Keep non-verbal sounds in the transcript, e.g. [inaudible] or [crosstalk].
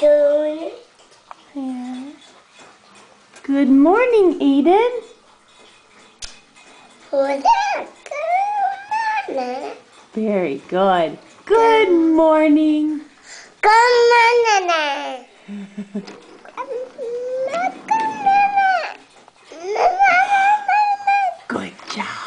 doing? Yeah. Good morning, Aiden. Good morning. Very good. Good morning. Good morning. [laughs] Good job.